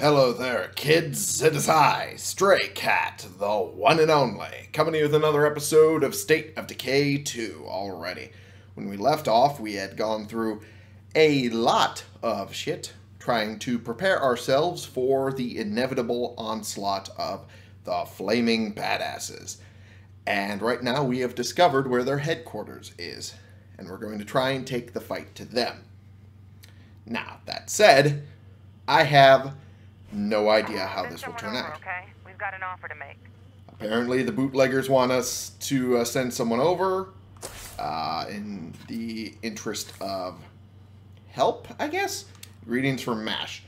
Hello there, kids. It is I, Stray Cat, the one and only, coming to you with another episode of State of Decay 2 already. When we left off, we had gone through a lot of shit trying to prepare ourselves for the inevitable onslaught of the Flaming Badasses. And right now, we have discovered where their headquarters is, and we're going to try and take the fight to them. Now, that said, I have no idea how this will turn out. Okay, we've got an offer to make. Apparently, the bootleggers want us to uh, send someone over uh, in the interest of help, I guess. Greetings from MASH.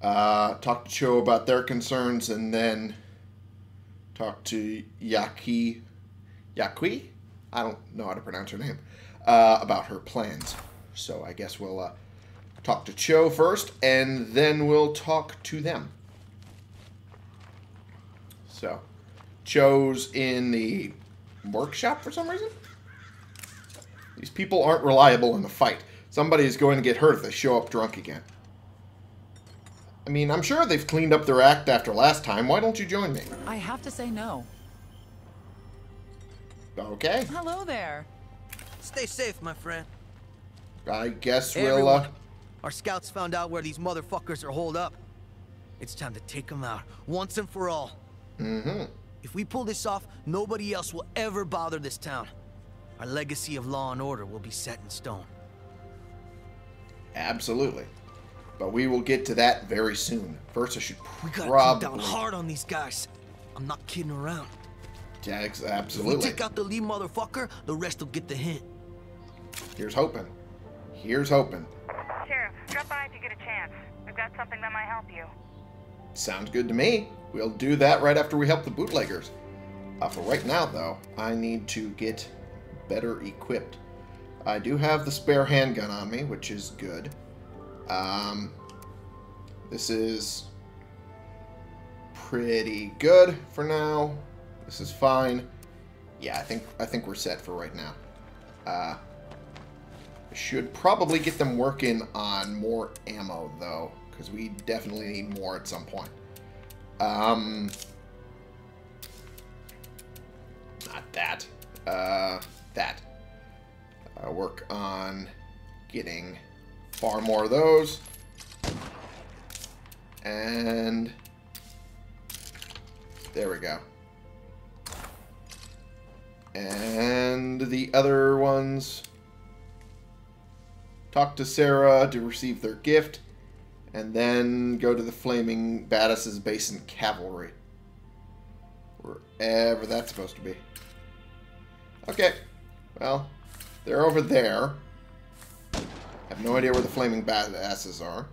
Uh, talk to Cho about their concerns and then talk to Yaki. Yakui? I don't know how to pronounce her name. Uh, about her plans. So I guess we'll uh, talk to Cho first and then we'll talk to them. So, Cho's in the workshop for some reason? These people aren't reliable in the fight. Somebody is going to get hurt if they show up drunk again. I mean, I'm sure they've cleaned up their act after last time. Why don't you join me? I have to say no. Okay. Hello there. Stay safe, my friend. I guess Hey, we'll, everyone. uh... Our scouts found out where these motherfuckers are holed up. It's time to take them out, once and for all. Mm-hmm. If we pull this off, nobody else will ever bother this town. Our legacy of law and order will be set in stone. Absolutely. But we will get to that very soon. First, I should We gotta probably... down hard on these guys. I'm not kidding around. Yeah, absolutely. If we take out the lead motherfucker, the rest will get the hint. Here's hoping. Here's hoping. Sheriff, drop by if you get a chance. We've got something that might help you. Sounds good to me. We'll do that right after we help the bootleggers. Uh, for right now, though, I need to get better equipped. I do have the spare handgun on me, which is good. Um, this is pretty good for now. This is fine. Yeah, I think I think we're set for right now. Uh, should probably get them working on more ammo, though, because we definitely need more at some point. Um, not that. Uh, that. Uh, work on getting far more of those. And there we go. And the other ones talk to Sarah to receive their gift, and then go to the Flaming Badass's base in Cavalry. Wherever that's supposed to be. Okay, well, they're over there. I have no idea where the Flaming Badasses are.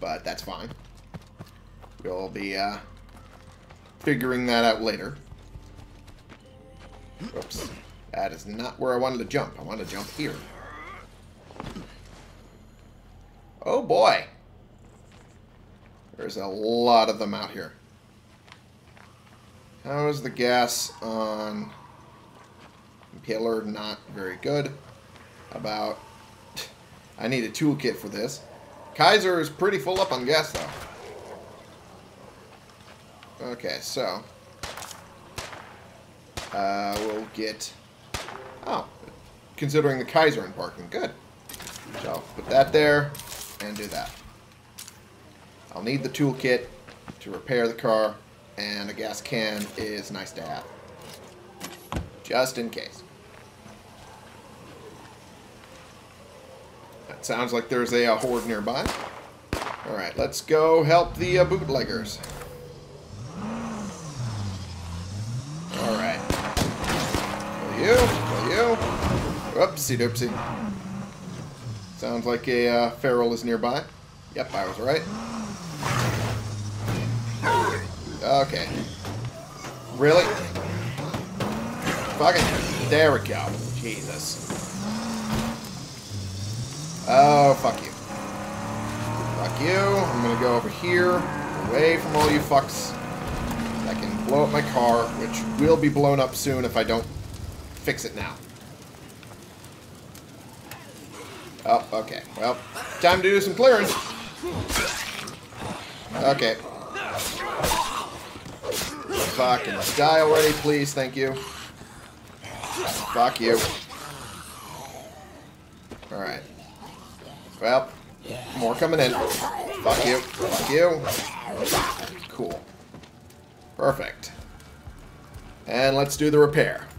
But that's fine. We'll be uh, figuring that out later. Oops. That is not where I wanted to jump. I wanted to jump here. Oh boy. There's a lot of them out here. How is the gas on Impaler? Not very good. About... I need a toolkit for this. Kaiser is pretty full up on gas, though. Okay, so... Uh, we'll get... Oh, considering the Kaiser in parking. Good. So, put that there, and do that. I'll need the toolkit to repair the car, and a gas can is nice to have. Just in case. That sounds like there's a, uh horde nearby. Alright, let's go help the uh, bootleggers. Alright. You? Whoopsie doopsie. Sounds like a uh, feral is nearby. Yep, I was right. Okay. Really? Fucking. There we go. Jesus. Oh, fuck you. Fuck you. I'm gonna go over here, away from all you fucks. I can blow up my car, which will be blown up soon if I don't fix it now. Oh, okay. Well, time to do some clearing. Okay. Fucking die already, please. Thank you. Fuck you. Alright. Well, more coming in. Fuck you. Fuck you. Cool. Perfect. And let's do the repair.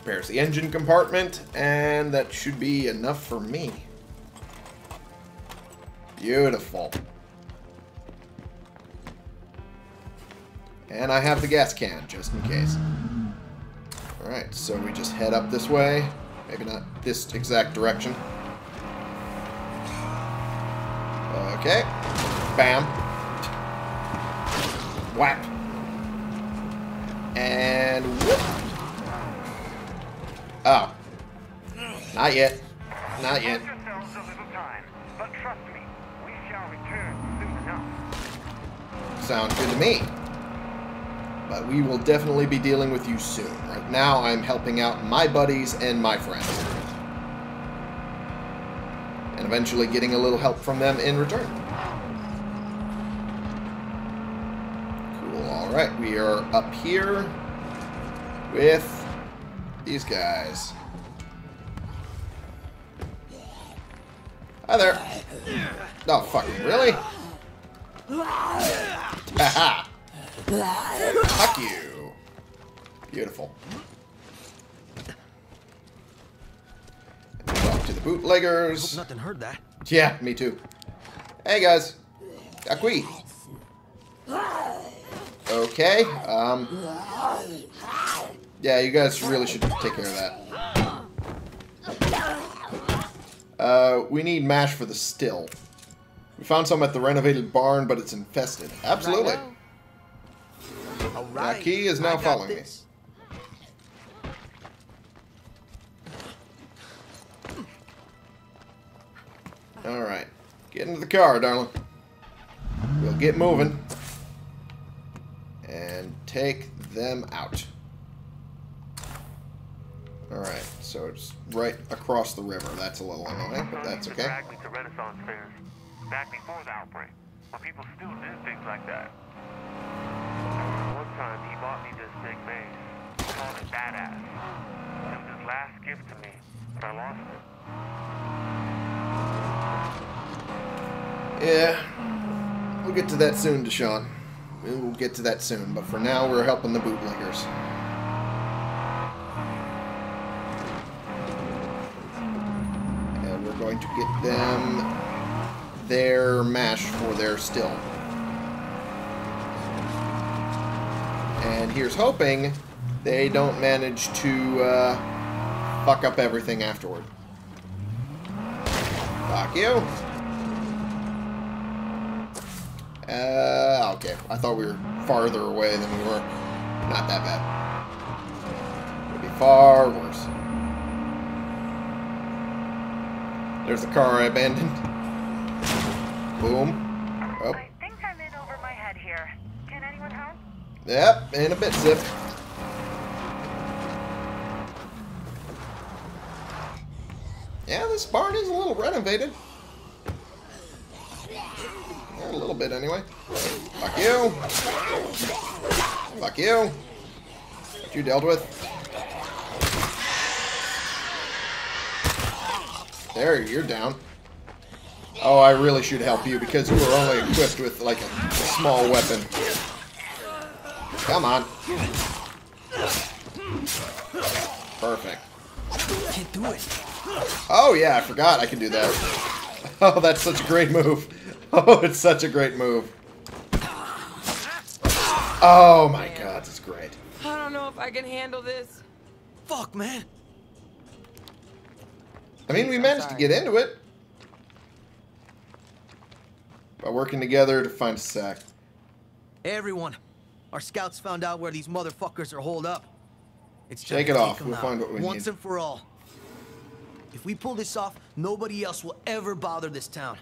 Repairs the engine compartment, and that should be enough for me. Beautiful. And I have the gas can, just in case. Alright, so we just head up this way. Maybe not this exact direction. Okay. Bam. Whap. And whoop. Oh. Not yet. Not yet. Give yourselves a little time, but trust me, we shall return soon enough. Sounds good to me. But we will definitely be dealing with you soon. Right now, I'm helping out my buddies and my friends. And eventually getting a little help from them in return. Cool, alright. We are up here with these guys. Hi there. Oh, fucking really? Haha. Fuck you. Beautiful. Talk to the bootleggers. Hope nothing heard that. Yeah, me too. Hey guys. Akui. Okay. Um. Yeah, you guys really should take care of that. Uh, we need mash for the still. We found some at the renovated barn, but it's infested. Absolutely. All right. key is now I got following me. Alright. Get into the car, darling. We'll get moving. And take them out. Alright, so it's right across the river. That's a little annoying, but that's okay. Me to Renaissance fairs back before the outbreak, when people still did things like that. One time he bought me this big mace. He called it Badass. It was his last gift to me, but I lost it. Yeah. We'll get to that soon, Deshaun. We'll get to that soon, but for now we're helping the bootleggers. And we're going to get them their mash for their still. And here's hoping they don't manage to uh, fuck up everything afterward. Fuck you. Uh, okay. I thought we were farther away than we were. Not that bad. Could be far worse. There's a car I abandoned. Boom. Oh, I think I'm in over my head here. Can anyone help? yep, in a bit, Zip. Yeah, this barn is a little renovated. Yeah, a little bit, anyway. Fuck you. Fuck you. What you dealt with. There, you're down. Oh, I really should help you because you were only equipped with, like, a, a small weapon. Come on. Perfect. Can't do it. Oh, yeah, I forgot I can do that. Oh, that's such a great move. Oh, it's such a great move. Oh, my God, this is great. I don't know if I can handle this. Fuck, man. I mean, we I'm managed to get into it. By working together to find a sack. Everyone, our scouts found out where these motherfuckers are holed up. It's time Shake it take off. 'em We'll out, find what we once need. and for all. If we pull this off, nobody else will ever bother this town.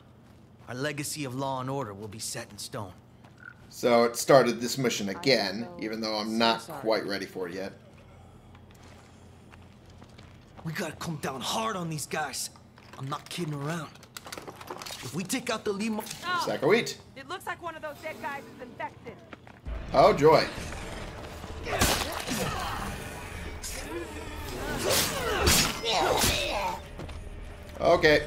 Our legacy of law and order will be set in stone. So it started this mission again, even though I'm not sorry. quite ready for it yet. We gotta come down hard on these guys. I'm not kidding around. If we take out the lead, mo- Oh, Sacco eat. it looks like one of those dead guys is infected. Oh, joy. Okay.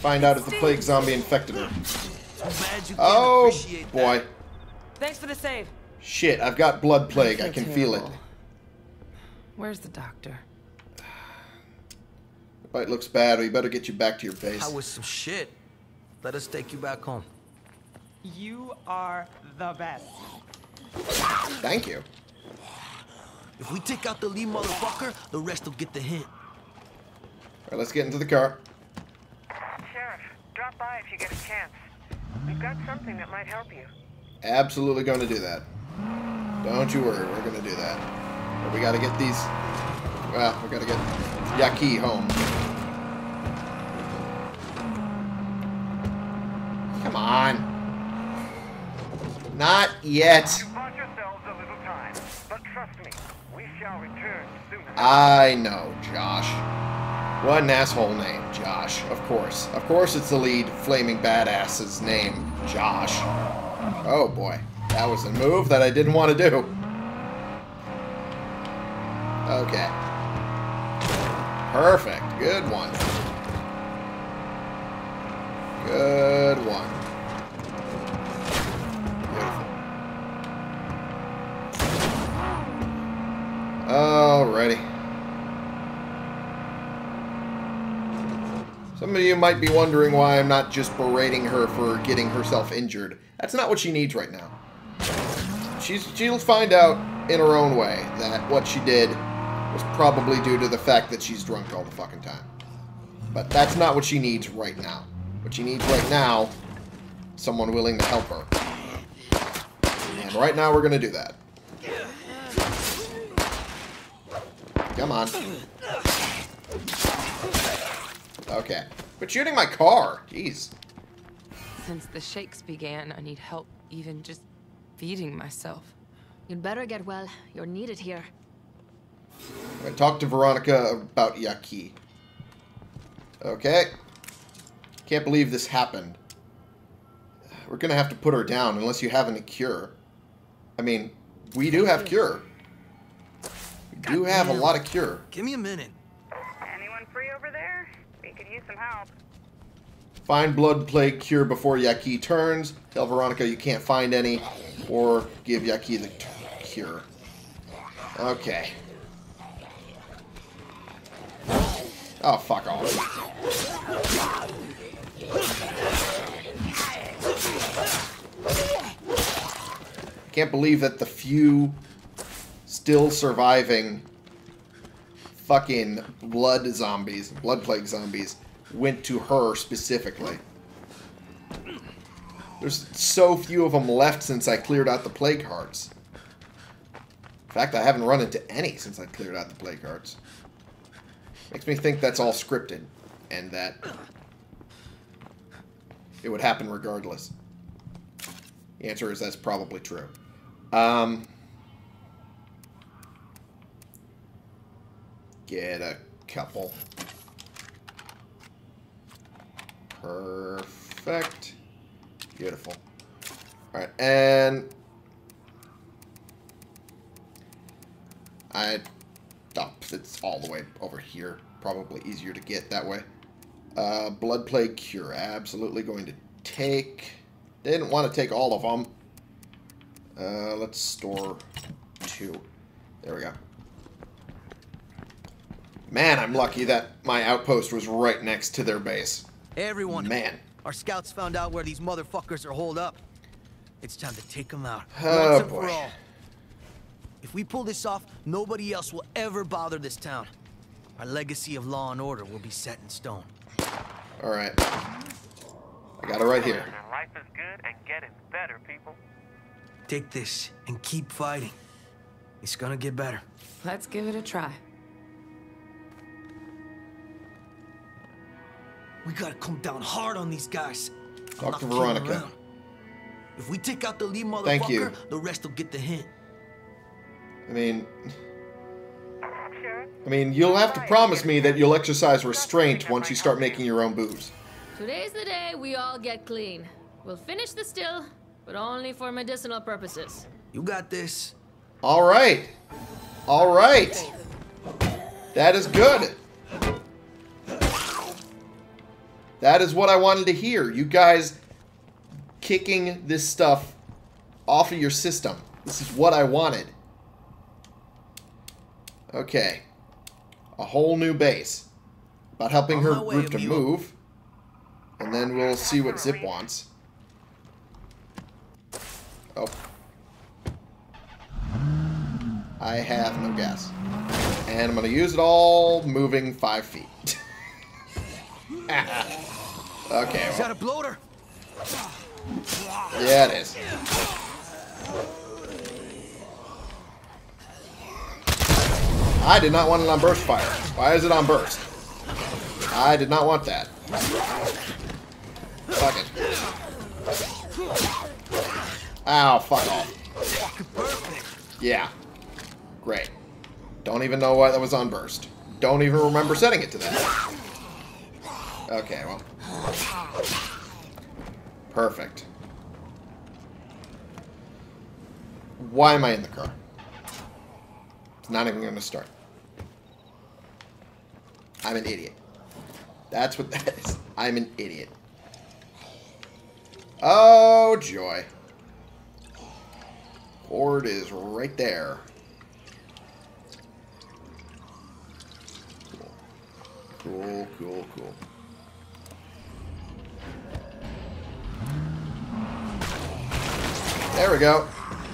Find out if the plague zombie infected her. too bad you can't Oh, boy. Thanks for the save. Shit, I've got blood plague. I can feel it. Where's the doctor? The bite looks bad. We better get you back to your base. That was some shit. Let us take you back home. You are the best. Thank you. If we take out the lead motherfucker, the rest will get the hint. All right, let's get into the car. Sheriff, drop by if you get a chance. We've got something that might help you. Absolutely going to do that. Don't you worry, we're going to do that. But we got to get these. Well, we got to get Yaki home. Come on. Not yet. You bought yourselves a little time, but trust me, we shall return soon enough. I know, Josh. What an asshole name, Josh. Of course. Of course it's the lead flaming badass's name, Josh. Oh boy. That was a move that I didn't want to do. Okay. Perfect. Good one. Good one. Alrighty. Some of you might be wondering why I'm not just berating her for getting herself injured. That's not what she needs right now. She's she'll find out in her own way that what she did was probably due to the fact that she's drunk all the fucking time. But that's not what she needs right now. What she needs right now, someone willing to help her. And right now we're gonna do that. Come on. Okay. But shooting my car. Jeez. Since the shakes began, I need help even just feeding myself. You'd better get well. You're needed here. I talked to Veronica about Yaki. Okay. Can't believe this happened. We're gonna have to put her down unless you have any cure. I mean, we do have cure. We do have a lot of cure. Give me a minute. Anyone free over there? We could use some help. Find blood plague cure before Yaki turns. Tell Veronica you can't find any, or give Yaki the cure. Okay. Oh, fuck off. Can't believe that the few still surviving fucking blood zombies, blood plague zombies, went to her specifically. There's so few of them left since I cleared out the plague hearts. In fact, I haven't run into any since I cleared out the plague hearts. Makes me think that's all scripted, and that it would happen regardless. The answer is that's probably true. Um, get a couple. Perfect. Beautiful. Alright, and I it's all the way over here. Probably easier to get that way. Uh, blood plague cure. Absolutely going to take. Didn't want to take all of them. Uh, let's store two. There we go. Man, I'm lucky that my outpost was right next to their base. Everyone. Man. Our scouts found out where these motherfuckers are holed up. It's time to take them out. Oh, Once and boy. For all. If we pull this off, nobody else will ever bother this town. Our legacy of law and order will be set in stone. Alright. I got it right here. Life is good and getting better, people. Take this and keep fighting. It's gonna get better. Let's give it a try. We gotta come down hard on these guys. Talk to Veronica. If we take out the lead motherfucker, Thank you. the rest will get the hint. I mean, Sheriff, I mean, you'll have to promise me that you'll exercise restraint once you start making your own booze. Today's the day we all get clean. We'll finish the still, but only for medicinal purposes. You got this. All right. All right. That is good. That is what I wanted to hear. You guys kicking this stuff off of your system. This is what I wanted. Okay. A whole new base. About helping On her way, group to amigo. move. And then we'll see what Zip wants. Oh. I have no gas. And I'm going to use it all moving five feet. okay, Is that a bloater? yeah, it is. I did not want it on burst fire. Why is it on burst? I did not want that. Fuck it. Ow, fuck off. Yeah. Great. Don't even know why that was on burst. Don't even remember setting it to that. Okay, well. Perfect. Why am I in the car? It's not even going to start. I'm an idiot. That's what that is. I'm an idiot. Oh, joy. Horde is right there. Cool, cool, cool. There we go.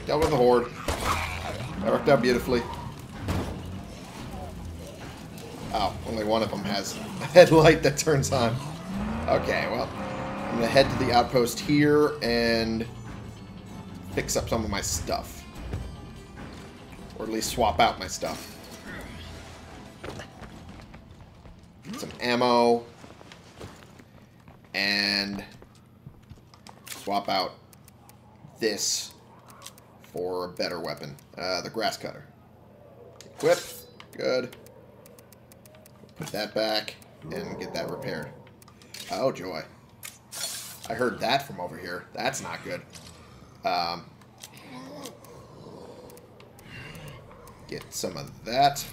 Dealt with the horde. That worked out beautifully. Only one of them has a headlight that turns on. Okay, well, I'm gonna head to the outpost here and fix up some of my stuff. Or at least swap out my stuff. Get some ammo. And swap out this for a better weapon. Uh, the grass cutter. Equip. Good. Put that back and get that repaired. Oh, joy. I heard that from over here. That's not good. Um, get some of that.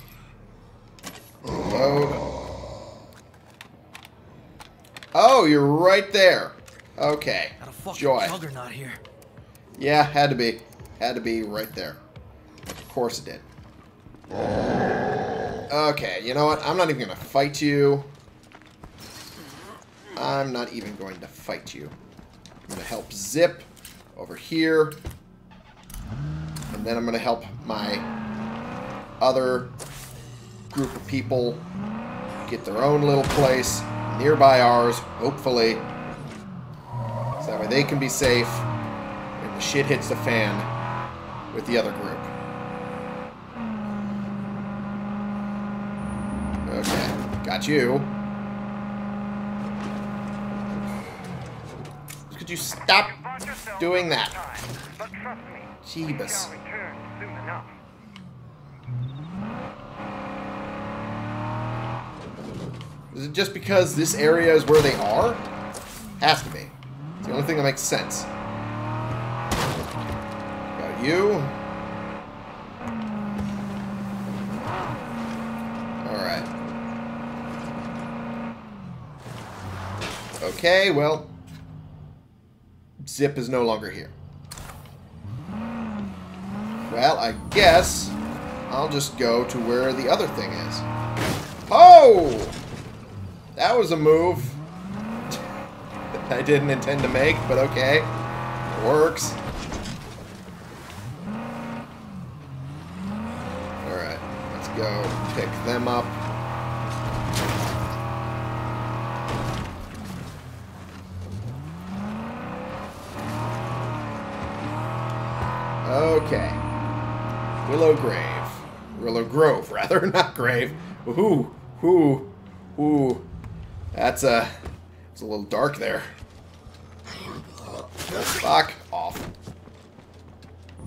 Reload. Oh, you're right there. Okay. Got a fucking Joy. juggernaut here. Yeah, had to be. Had to be right there. Of course it did. Okay, you know what? I'm not even going to fight you. I'm not even going to fight you. I'm going to help Zip over here. And then I'm going to help my other group of people get their own little place nearby ours, hopefully. So that way they can be safe when the shit hits the fan with the other group. Okay, got you. Could you stop doing that? Jeebus. Is it just because this area is where they are? Has to be. It's the only thing that makes sense. Got you. Alright. Okay, well. Zip is no longer here. Well, I guess I'll just go to where the other thing is. Oh! That was a move. I didn't intend to make, but okay. It Works. Alright, let's go pick them up. Willow Grave. Willow Grove, rather, not Grave. Ooh, ooh, ooh. That's a, it's a little dark there. Fuck off.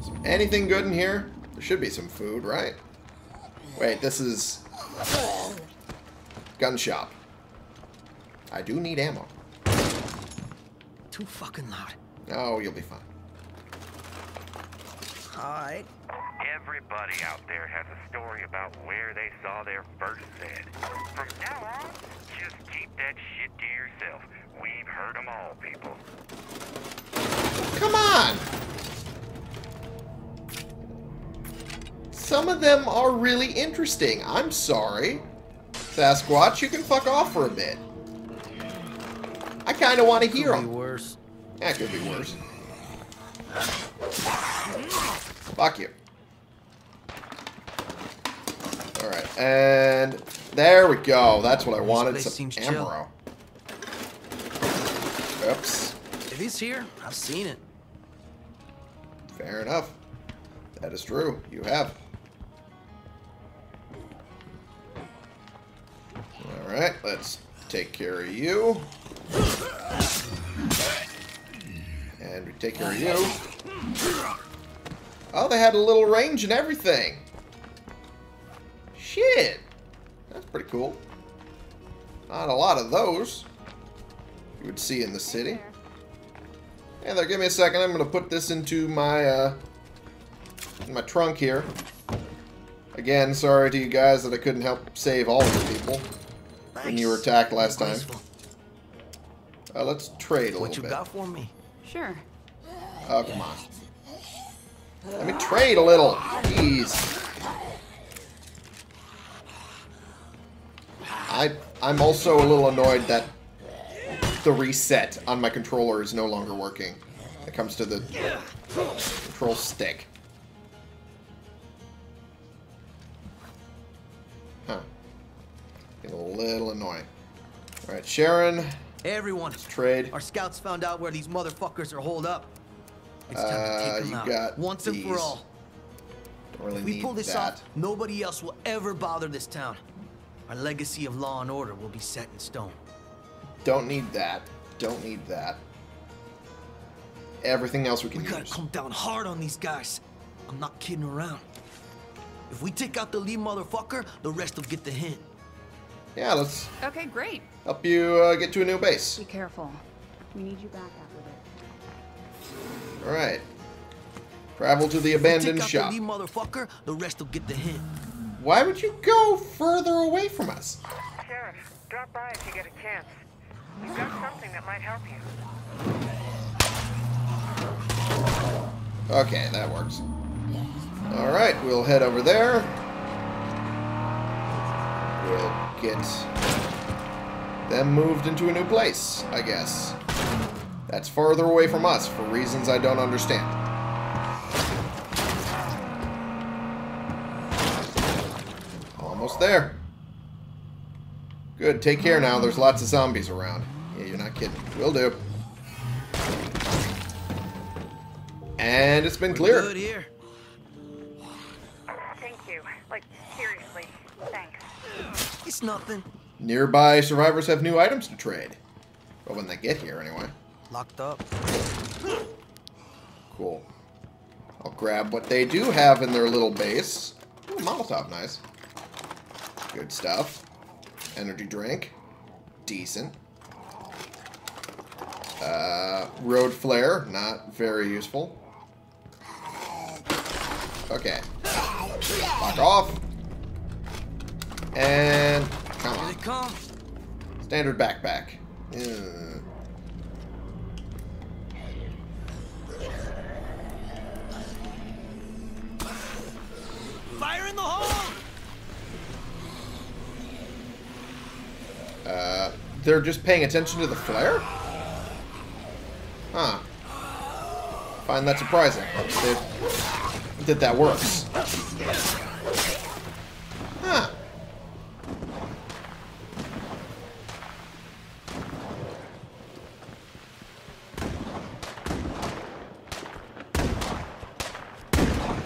Is there anything good in here? There should be some food, right? Wait, this is gun shop. I do need ammo. too fucking loud. Oh, you'll be fine. Alright. Everybody out there has a story about where they saw their first Zed. From now on, just keep that shit to yourself. We've heard 'em all, people. Come on! Some of them are really interesting. I'm sorry. Sasquatch, you can fuck off for a bit. I kind of want to hear Could be them. worse. That could be worse. Fuck you. Alright, and there we go. That's what I wanted. Some ammo. Oops. If he's here, I've seen it. Fair enough. That is true. You have. Alright, let's take care of you. And we take care of you. Oh, they had a little range and everything. Shit. That's pretty cool. Not a lot of those you would see in the city. Hey there, give me a second. I'm going to put this into my, uh, in my trunk here. Again, sorry to you guys that I couldn't help save all of the people when you were attacked last time. Uh, let's trade a What little you got for me? Sure. Oh, come on. Let me trade a little. Jeez. I, I'm also a little annoyed that the reset on my controller is no longer working. It comes to the control stick. Huh. Getting a little annoying. Alright, Sharon, Everyone. Let's trade. Our scouts found out where these motherfuckers are holed up. It's time Uh, to take them you out. got Once and for all. Don't really If we need pull this that. off, nobody else will ever bother this town. Our legacy of law and order will be set in stone. Don't need that. Don't need that. Everything else we can We gotta use. come down hard on these guys. I'm not kidding around. If we take out the lead motherfucker, the rest will get the hint. Yeah, let's Okay, great. help you uh, get to a new base. Be careful. We need you back after this. Alright. Travel to the If we abandoned take out shop. the lead motherfucker, the rest will get the hint. Why would you go further away from us? Sheriff, drop by if you get a chance. We've got something that might help you. Okay, that works. Alright, we'll head over there. We'll get them moved into a new place, I guess. That's farther away from us for reasons I don't understand. Almost there. Good, take care now. There's lots of zombies around. Yeah, you're not kidding. Will do. And it's been clear. Good here. Thank you. Like, seriously. Thanks. It's nothing. Nearby survivors have new items to trade. Well, when they get here, anyway. Locked up. Cool. I'll grab what they do have in their little base. Ooh, Molotov, nice. Good stuff. Energy drink. Decent. Uh, road flare, not very useful. Okay. Fuck off. And come on. Standard backpack. Ugh. Fire in the hole! Uh, they're just paying attention to the flare? Huh. Find that surprising. That, that that works. Huh.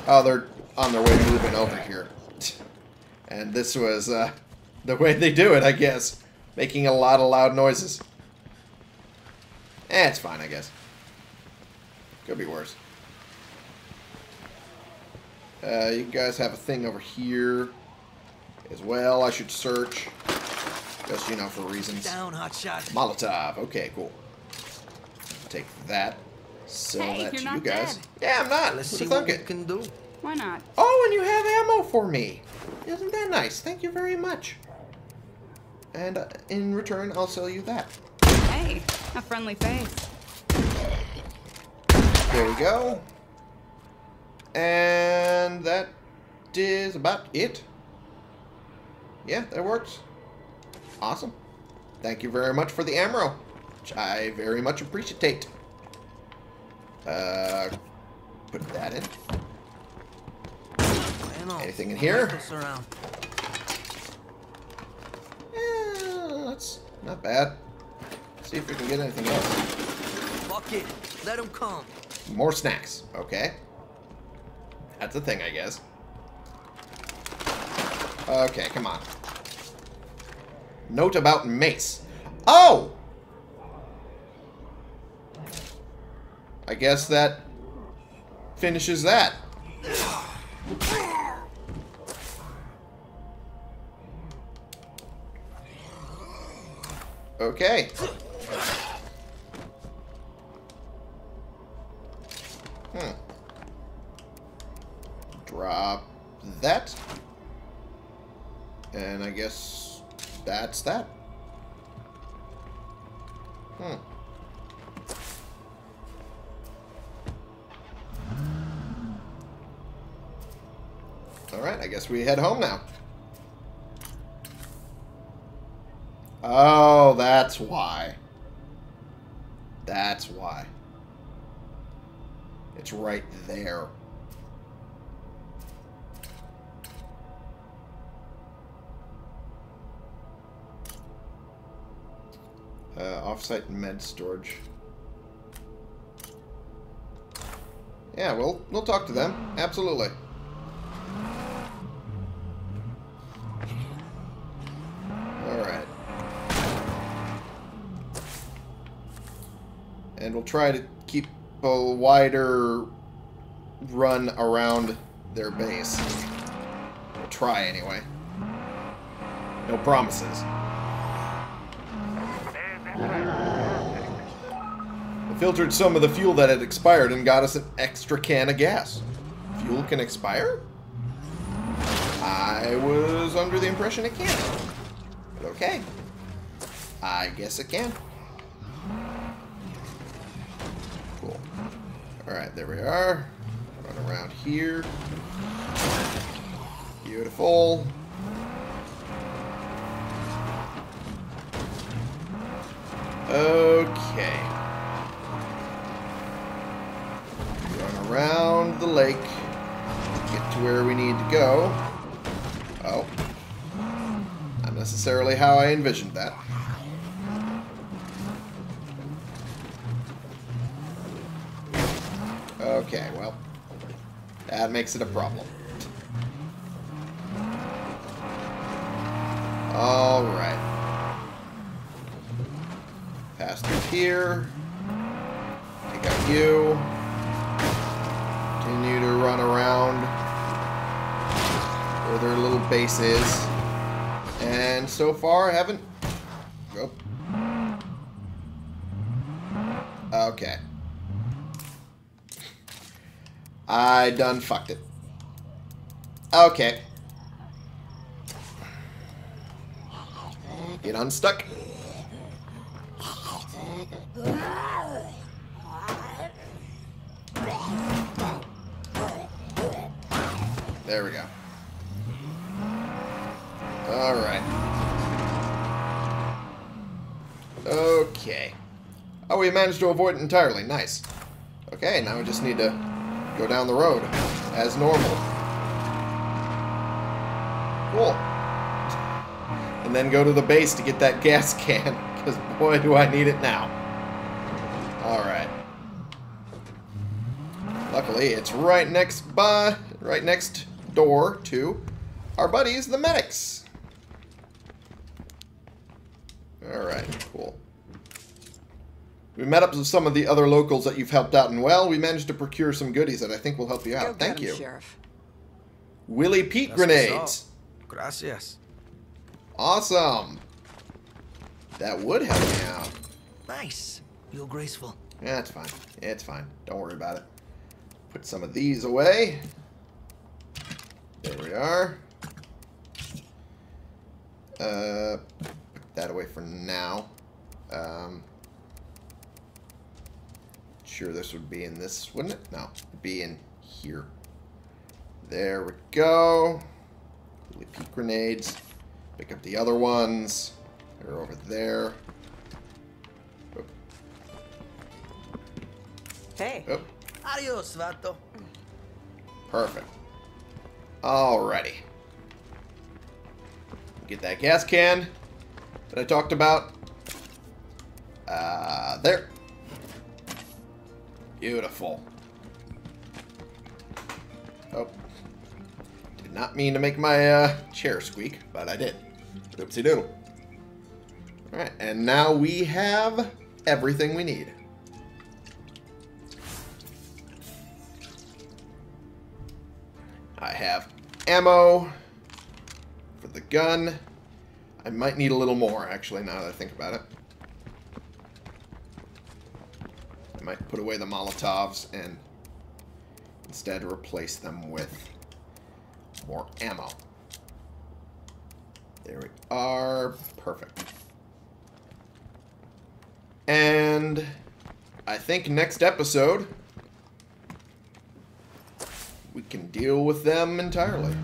Oh, they're on their way moving over here. And this was uh, the way they do it, I guess. Making a lot of loud noises. Eh, it's fine, I guess. Could be worse. Uh, you guys have a thing over here as well. I should search. Just, you know, for reasons. Down, hotshot. Molotov. Okay, cool. Take that. Sell Hey, that you're to not you guys. dead. Yeah, I'm not. Let's Who'da see thunk what we it? can do. Why not? Oh, and you have ammo for me. Isn't that nice? Thank you very much. And uh, in return, I'll sell you that. Hey, a friendly face. There we go. And that is about it. Yeah, that works. Awesome. Thank you very much for the ammo, which I very much appreciate. Uh, put that in. Anything in here? look us around. Eh, that's not bad. See if we can get anything else. Fuck it. Let him come. More snacks. Okay. That's a thing, I guess. Okay, come on. Note about mace. Oh! I guess that finishes that. Okay. Hmm. Drop that. And I guess that's that. Hmm. Alright, I guess we head home now. Oh, that's why. That's why. It's right there. Uh, offsite med storage. Yeah, we'll we'll talk to them. Absolutely. Try to keep a wider run around their base. We'll try anyway. No promises. I filtered some of the fuel that had expired and got us an extra can of gas. Fuel can expire? I was under the impression it can't. But okay. I guess it can. Cool. Alright, there we are. Run around here. Beautiful. Okay. Run around the lake. Get to where we need to go. Oh. Not necessarily how I envisioned that. Okay, well. That makes it a problem. Alright. Pass through here. Take out you. Continue to run around where their little base is. And so far, I haven't... Oh. Okay. I done fucked it. Okay. Get unstuck. There we go. Alright. Okay. Oh, we managed to avoid it entirely. Nice. Okay, now we just need to go down the road as normal. Cool. And then go to the base to get that gas can, because boy, do I need it now. Alright. Luckily, it's right next by, right next door to our buddies, the medics. Alright, cool. We met up with some of the other locals that you've helped out, and well, we managed to procure some goodies that I think will help you Go out. get Thank 'em, you. Sheriff. Willie Pete That's grenades. Gracias. Awesome. That would help me out. Nice. You're graceful. Yeah, it's fine. It's fine. Don't worry about it. Put some of these away. There we are. Uh, put that away for now. Um, sure this would be in this, wouldn't it? No, it'd be in here. There we go. Repeat grenades. Pick up the other ones. They're over there. Oh, Hey, oh, Adios, vato. perfect. Alrighty. Get that gas can that I talked about. Uh, there. Beautiful. Oh. Did not mean to make my uh, chair squeak, but I did. Oopsie doodle. Alright, and now we have everything we need. I have ammo for the gun. I might need a little more, actually, now that I think about it. I might put away the Molotovs and instead replace them with more ammo. There we are. Perfect. And I think next episode we can deal with them entirely.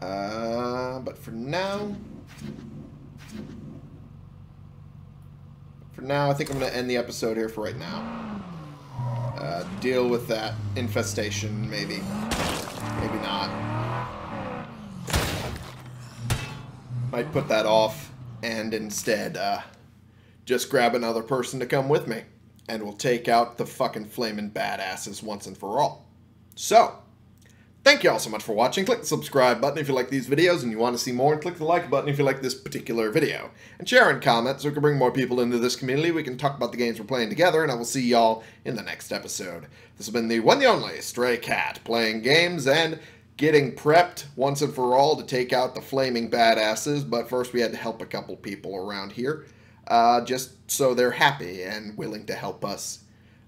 Uh, but for now, for now, I think I'm going to end the episode here for right now. Uh, deal with that infestation, maybe. Maybe not. Might put that off and instead uh, just grab another person to come with me. And we'll take out the fucking flaming badasses once and for all. So, thank you all so much for watching. Click the subscribe button if you like these videos and you want to see more. And click the like button if you like this particular video. And share and comment so we can bring more people into this community. We can talk about the games we're playing together. And I will see y'all in the next episode. This has been the one and only Stray Cat playing games and getting prepped once and for all to take out the flaming badasses. But first we had to help a couple people around here. Uh, just so they're happy and willing to help us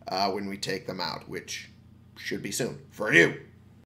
uh, when we take them out, which should be soon for you.